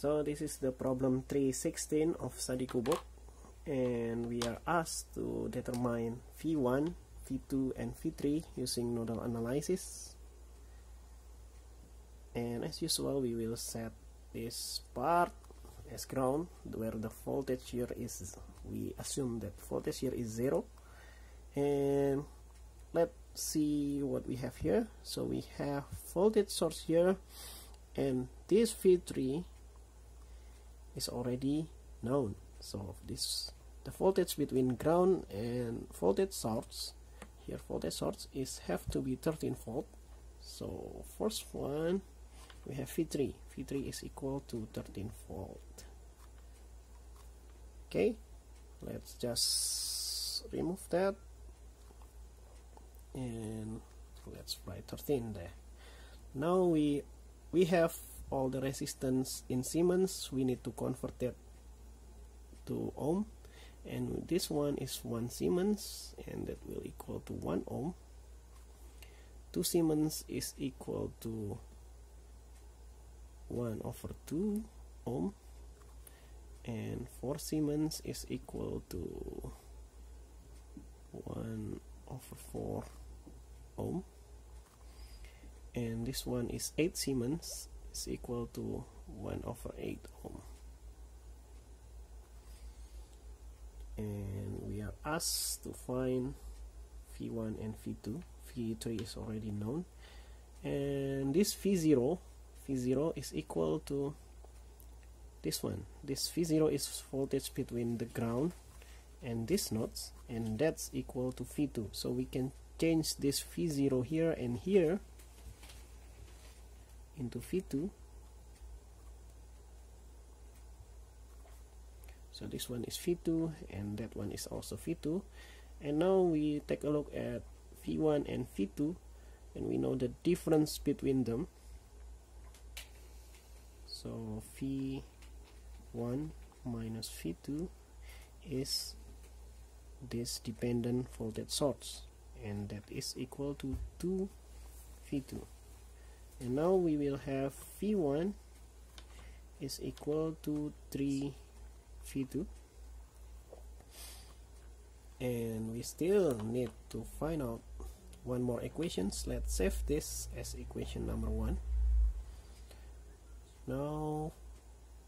So this is the problem 316 of Sadiku book and we are asked to determine V1, V2 and V3 using nodal analysis. And as usual we will set this part as ground where the voltage here is we assume that voltage here is zero. And let's see what we have here. So we have voltage source here and this V3 is already known. So this the voltage between ground and voltage source here voltage source is have to be 13 volt. So first one we have V3 V3 is equal to 13 volt. Okay let's just remove that. And let's write 13 there. Now we we have all the resistance in Siemens we need to convert it to ohm. And this one is 1 Siemens and that will equal to 1 ohm. 2 Siemens is equal to 1 over 2 ohm. And 4 Siemens is equal to 1 over 4 ohm. And this one is 8 Siemens is equal to 1 over 8 ohm. And we are asked to find V1 and V2 V3 is already known. And this V0 V0 is equal to this one. This V0 is voltage between the ground and this nodes and that's equal to V2 so we can change this V0 here and here into V2 so this one is V2 and that one is also V2 and now we take a look at V1 and V2 and we know the difference between them. So V1 minus V2 is this dependent voltage source and that is equal to 2 V2 and now we will have V1 is equal to 3 V2 and we still need to find out one more equations. Let's save this as equation number one. Now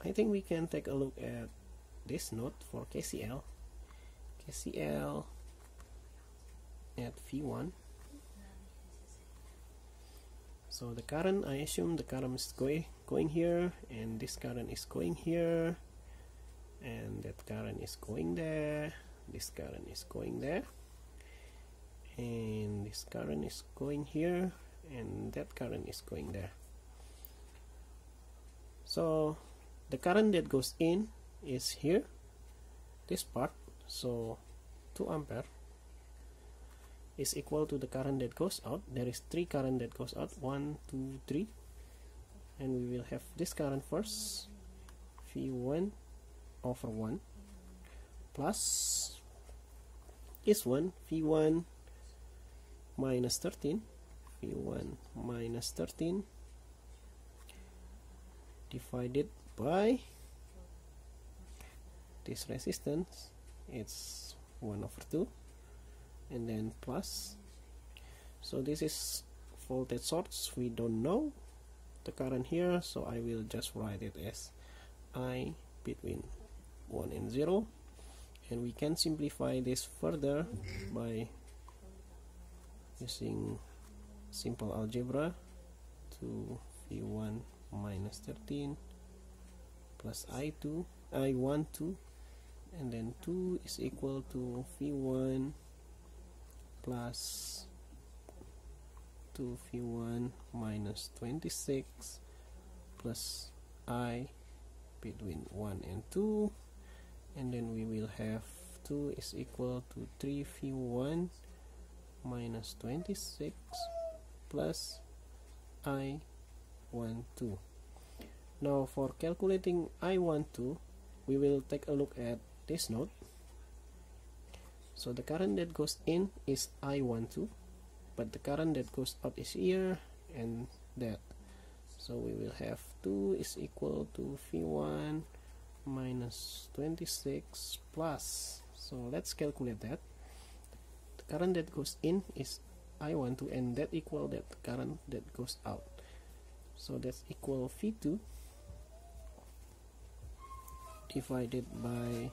I think we can take a look at this node for KCL KCL at V1 so the current I assume the current is going going here and this current is going here and that current is going there this current is going there and this current is going here and that current is going there. So the current that goes in is here this part so 2 ampere is equal to the current that goes out. There is three current that goes out. One two three. And we will have this current first. V1 over 1 plus this one. V1 minus 13 v1 minus 13 divided by this resistance. It's 1 over 2 and then plus. So this is voltage source we don't know the current here so I will just write it as I between 1 and 0 and we can simplify this further by using simple algebra to v1 minus 13 plus i2 i1 2 and then 2 is equal to v1 plus 2 v1 minus 26 plus i between 1 and 2 and then we will have 2 is equal to 3 v1 minus 26 plus i 1 2 now for calculating i 1 2 we will take a look at this node so the current that goes in is I12 but the current that goes out is here and that. So we will have 2 is equal to v1 minus 26 plus. So let's calculate that. The current that goes in is I12 and that equal that current that goes out. So that's equal V2 divided by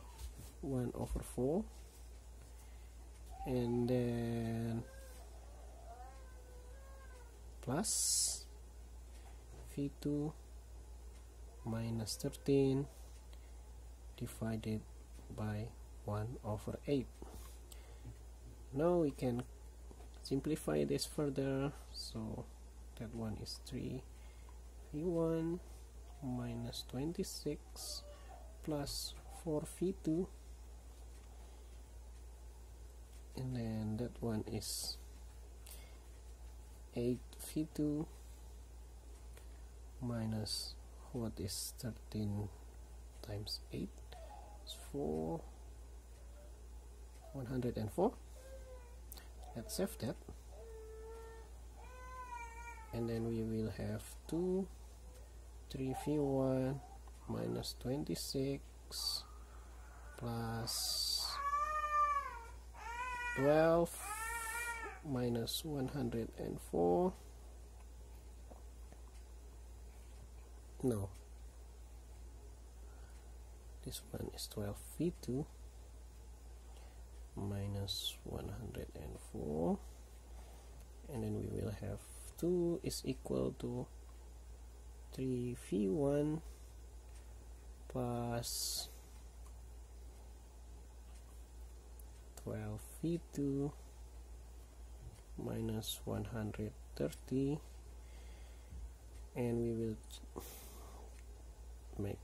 1 over 4 and then plus V2 minus 13 divided by 1 over 8 now we can simplify this further. So that one is 3 v1 minus 26 plus 4 v2 and then that one is 8 v2 minus what is 13 times 8 it's 4 104 let's save that. And then we will have 2 3 v1 minus 26 plus 12 minus 104 no. This one is 12 v2 minus 104 and then we will have 2 is equal to 3 v1 plus 12 v2 minus 130 and we will make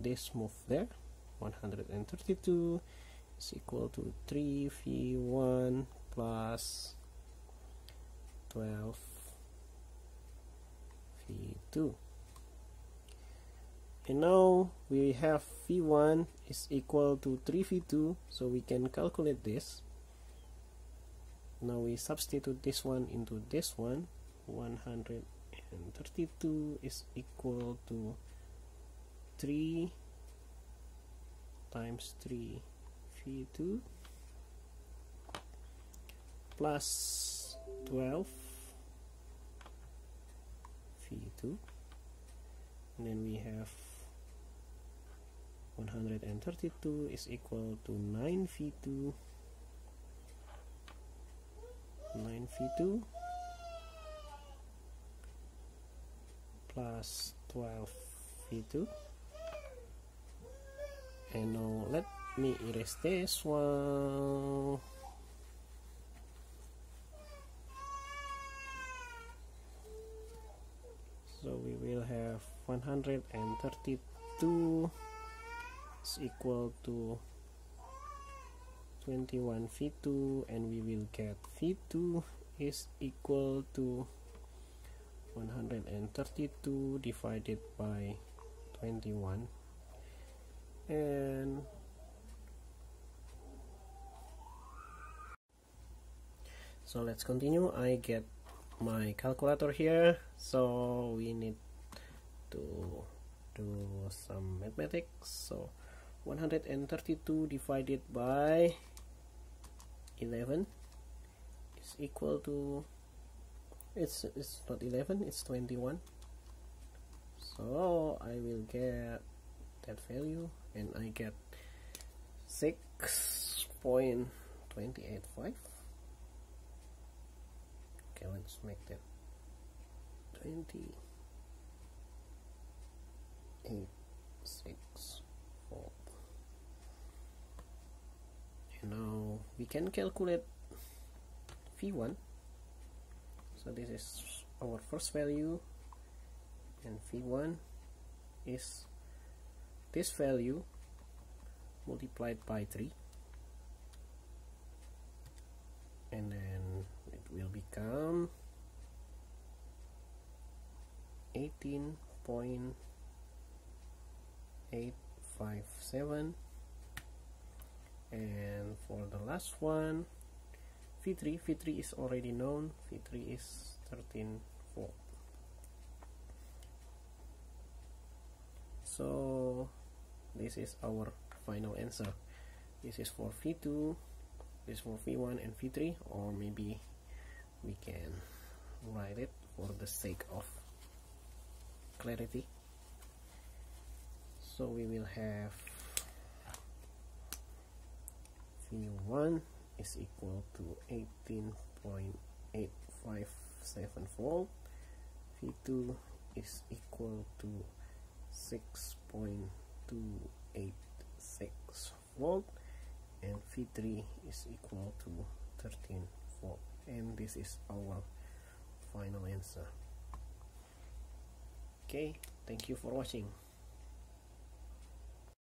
this move there. 132 is equal to 3 v1 plus 12 v2 and now we have v1 is equal to 3 v2 so we can calculate this now we substitute this one into this one. 132 is equal to 3 times 3 v2 plus 12 v2 and then we have 132 is equal to 9 v2 9 v2 plus 12 v2 and now let me erase this one. So we will have 132 is equal to 21 v2 and we will get v2 is equal to 132 divided by 21 and so let's continue. I get my calculator here. So we need to do some mathematics. So 132 divided by 11 is equal to it's it's not 11 it's 21 so I will get that value and I get 6.285 okay let's make that 20 8 6 4 and now we can calculate v1 so this is our first value and v1 is this value multiplied by 3 and then it will become 18.857 and for the last one v3 v3 is already known. V3 is 13 4 so this is our final answer. This is for v2 this for v1 and v3 or maybe we can write it for the sake of clarity. So we will have v1 is equal to 18.857 volt v2 is equal to 6.286 volt and v3 is equal to 13 volt and this is our final answer. Okay thank you for watching